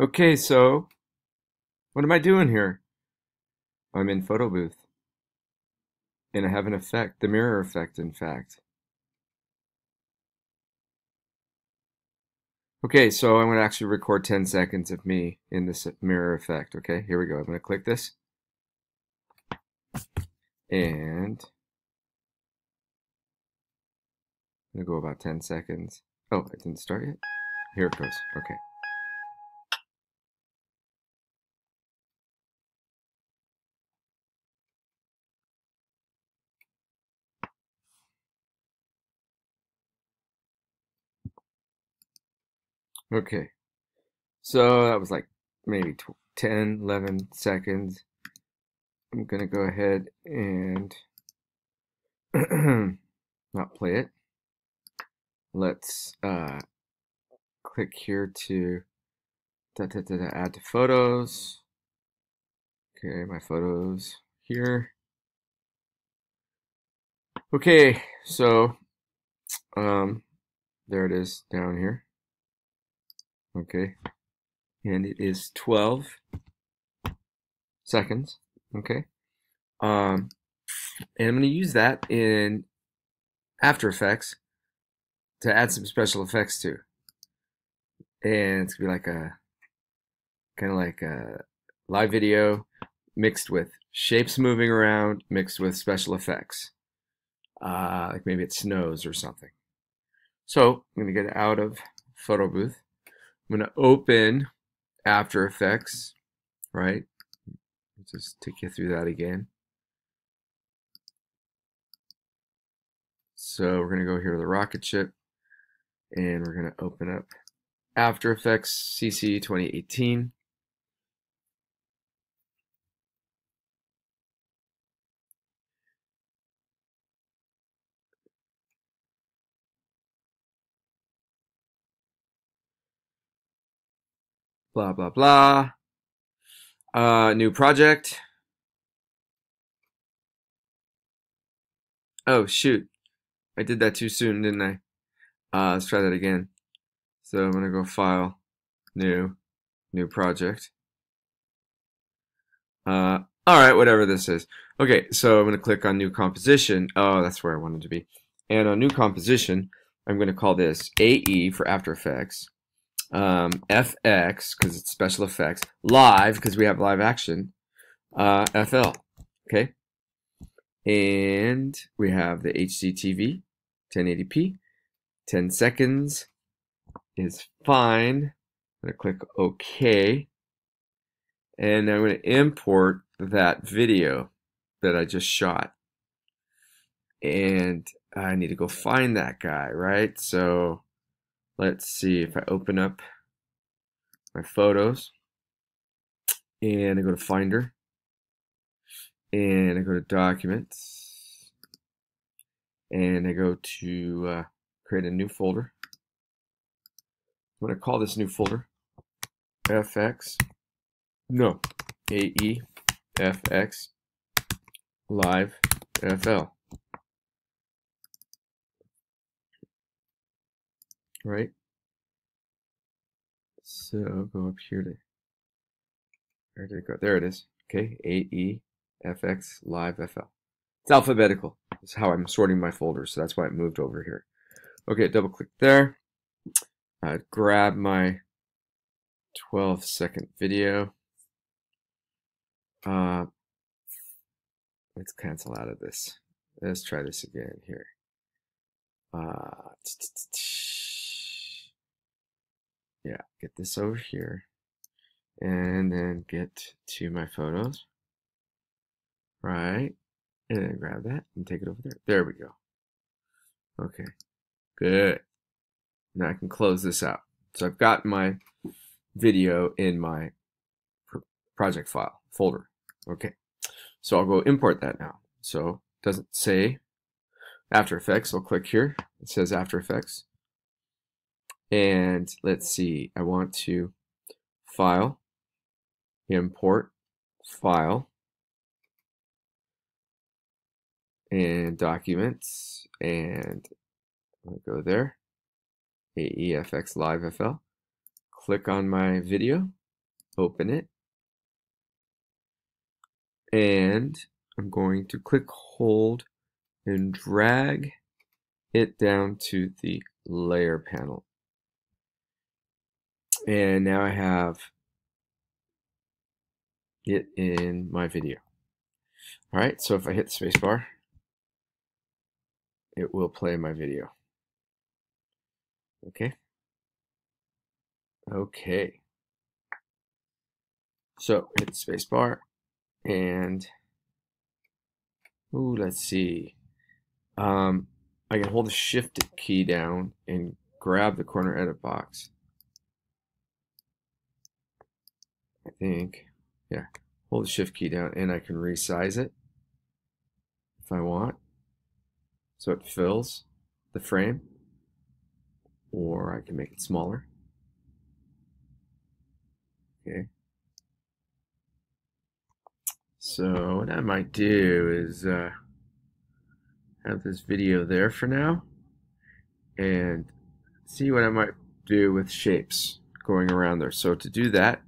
Okay, so what am I doing here? I'm in photo booth. And I have an effect, the mirror effect, in fact. Okay, so I'm going to actually record 10 seconds of me in this mirror effect. Okay, here we go. I'm going to click this. And I'm going to go about 10 seconds. Oh, it didn't start yet? Here it goes. Okay. Okay, so that was like maybe 10, 11 seconds. I'm gonna go ahead and not play it. Let's uh, click here to da, da, da, add to photos. Okay, my photos here. Okay, so um, there it is down here okay. And it is 12 seconds. Okay. Um and I'm going to use that in After Effects to add some special effects to and it's going to be like a kind of like a live video mixed with shapes moving around mixed with special effects. Uh, like maybe it snows or something. So I'm going to get out of photo booth I'm going to open After Effects, right? Just take you through that again. So we're going to go here to the rocket ship and we're going to open up After Effects CC 2018. Blah, blah, blah. Uh, new project. Oh, shoot. I did that too soon, didn't I? Uh, let's try that again. So I'm going to go File, New, New Project. Uh, all right, whatever this is. Okay, so I'm going to click on New Composition. Oh, that's where I wanted to be. And on New Composition, I'm going to call this AE for After Effects um, FX because it's special effects, live because we have live action, uh, FL. Okay, and we have the HDTV, 1080p, 10 seconds is fine. I'm gonna click OK, and I'm gonna import that video that I just shot, and I need to go find that guy, right? So let's see if I open up my photos and I go to Finder and I go to Documents and I go to uh, create a new folder. I'm going to call this new folder FX, no, AE, FX, Live, FL. Right? So I'll go up here to, where did it go? There it is. Okay, AE, FX, Live, FL. It's alphabetical. It's how I'm sorting my folders, so that's why it moved over here. Okay, double click there. Uh, grab my 12 second video. Uh, let's cancel out of this. Let's try this again here. Uh, yeah, get this over here and then get to my photos, right? And then grab that and take it over there. There we go. Okay, good. Now I can close this out. So I've got my video in my project file folder. Okay, so I'll go import that now. So it doesn't say After Effects. I'll click here. It says After Effects. And let's see, I want to file, import, file, and documents, and I'll go there, AEFX Live FL. Click on my video, open it. And I'm going to click hold and drag it down to the layer panel. And now I have it in my video. All right, so if I hit the spacebar, it will play my video. Okay. Okay. So hit the spacebar and ooh, let's see. Um, I can hold the shift key down and grab the corner edit box. I think, yeah, hold the shift key down and I can resize it if I want. So it fills the frame or I can make it smaller. Okay. So what I might do is uh, have this video there for now and see what I might do with shapes going around there. So to do that,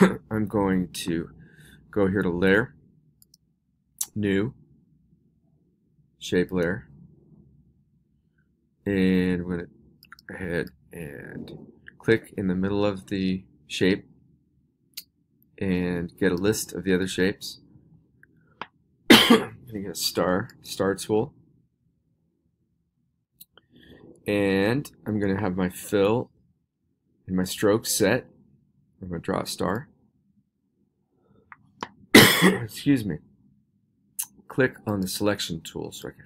I'm going to go here to layer, new, shape layer, and I'm going to go ahead and click in the middle of the shape and get a list of the other shapes. I'm going to get a star, star tool. And I'm going to have my fill and my stroke set. I'm going to draw a star. Excuse me. Click on the selection tool so I can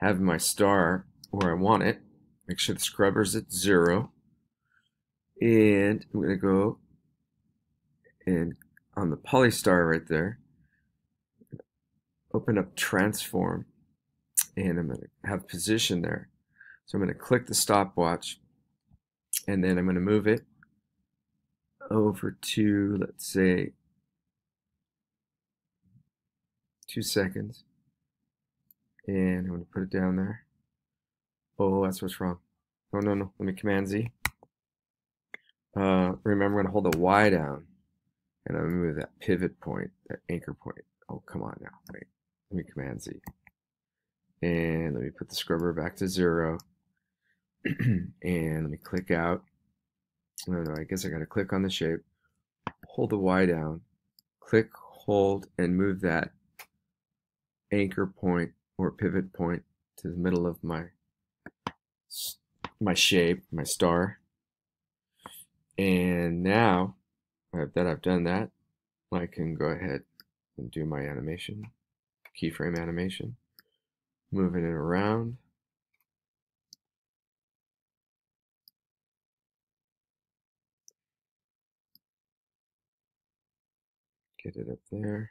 have my star where I want it. Make sure the scrubber's at zero. And I'm going to go and on the polystar right there, open up transform and I'm going to have position there. So I'm going to click the stopwatch and then I'm going to move it over to, let's say, two seconds. And I'm going to put it down there. Oh, that's what's wrong. No, no, no. Let me Command Z. Uh, remember, I'm going to hold the Y down. And I'm going to move that pivot point, that anchor point. Oh, come on now. Wait. Let me Command Z. And let me put the scrubber back to zero. and let me click out. I don't. I guess I got to click on the shape. Hold the Y down. Click, hold, and move that anchor point or pivot point to the middle of my my shape, my star. And now that I've done that, I can go ahead and do my animation, keyframe animation, moving it around. Get it up there.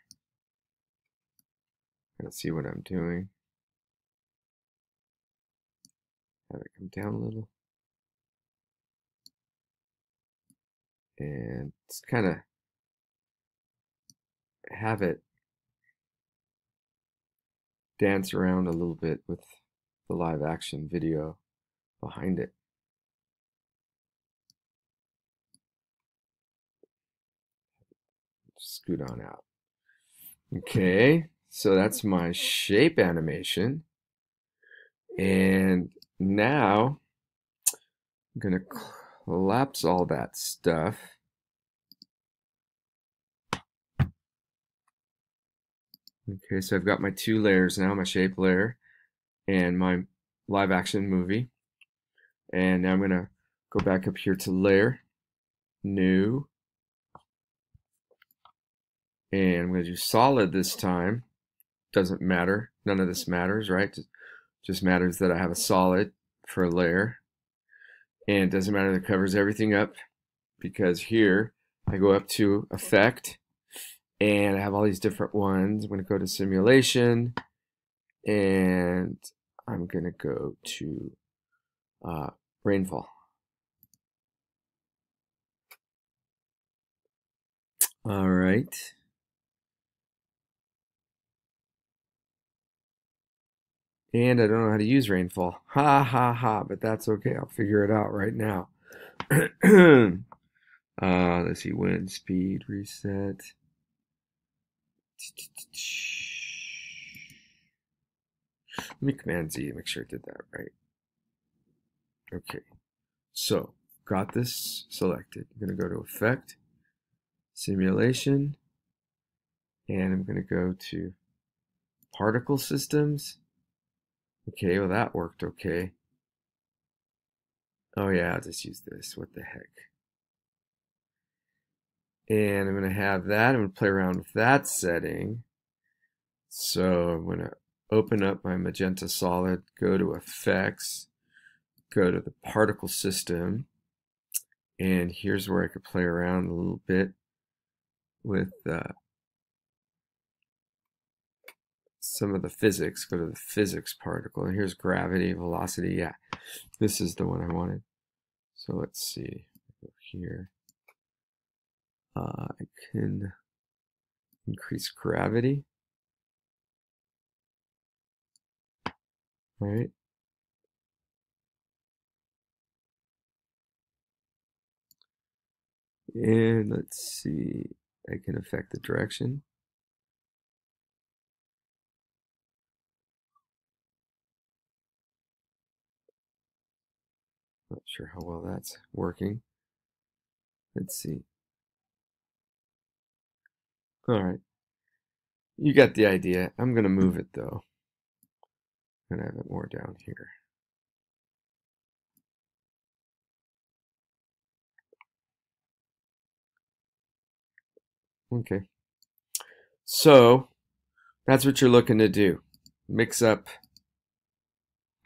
Let's see what I'm doing. Have it come down a little. And it's kind of have it dance around a little bit with the live action video behind it. Scoot on out. Okay, so that's my shape animation. And now I'm going to collapse all that stuff. Okay, so I've got my two layers now, my shape layer and my live action movie. And now I'm going to go back up here to layer, new, and I'm going to do solid this time. Doesn't matter. None of this matters, right? Just matters that I have a solid for a layer. And it doesn't matter that covers everything up because here I go up to effect and I have all these different ones. I'm going to go to simulation and I'm going to go to uh, rainfall. All right. And I don't know how to use rainfall. Ha ha ha, but that's okay. I'll figure it out right now. uh, let's see, wind speed reset. Let me Command Z make sure I did that right. Okay, so got this selected. I'm going to go to Effect, Simulation, and I'm going to go to Particle Systems. Okay, well that worked okay. Oh yeah, I'll just use this. What the heck? And I'm going to have that. I'm going to play around with that setting. So I'm going to open up my magenta solid, go to effects, go to the particle system, and here's where I could play around a little bit with uh, some of the physics. Go to the physics particle, here's gravity, velocity. Yeah, this is the one I wanted. So let's see, here. Uh, I can increase gravity. right? And let's see, I can affect the direction. Not sure how well that's working. Let's see. All right. You got the idea. I'm going to move it though Gonna have it more down here. Okay. So that's what you're looking to do. Mix up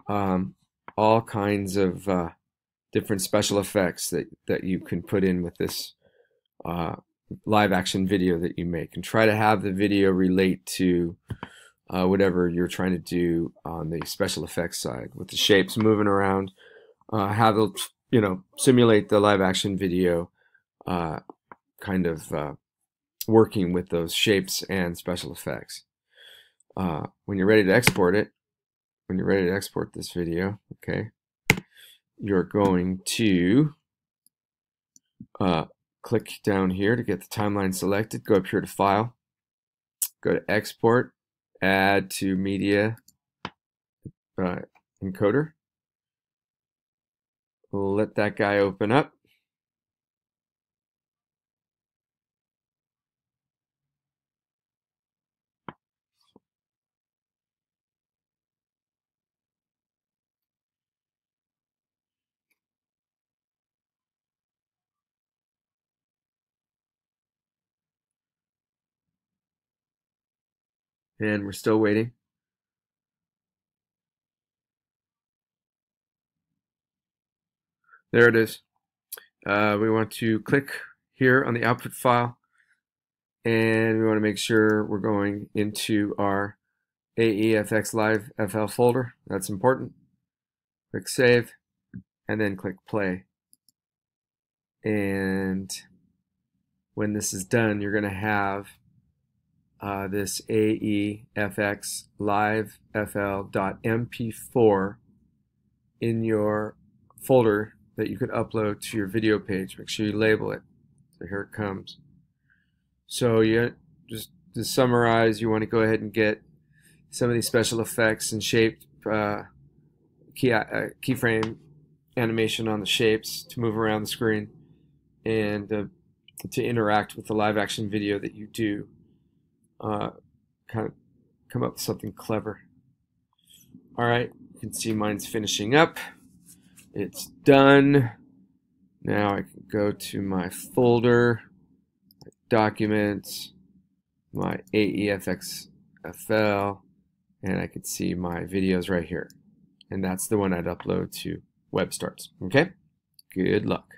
um, all kinds of uh, different special effects that, that you can put in with this uh, live action video that you make and try to have the video relate to uh, whatever you're trying to do on the special effects side with the shapes moving around. Uh, have it, you know, simulate the live action video, uh, kind of uh, working with those shapes and special effects. Uh, when you're ready to export it, when you're ready to export this video, okay, you're going to uh, click down here to get the timeline selected. Go up here to File, go to Export, add to media uh, encoder. Let that guy open up. And we're still waiting. There it is. Uh, we want to click here on the output file and we want to make sure we're going into our AEFX Live FL folder. That's important. Click Save and then click Play. And when this is done, you're going to have uh, this AEFX live FL.mp4 in your folder that you could upload to your video page. Make sure you label it. So here it comes. So you just to summarize, you want to go ahead and get some of these special effects and shape uh, key uh, keyframe animation on the shapes to move around the screen and uh, to interact with the live action video that you do uh, kind of come up with something clever. All right, you can see mine's finishing up. It's done. Now I can go to my folder, documents, my AEFX FL, and I can see my videos right here. And that's the one I'd upload to WebStarts. Okay? Good luck.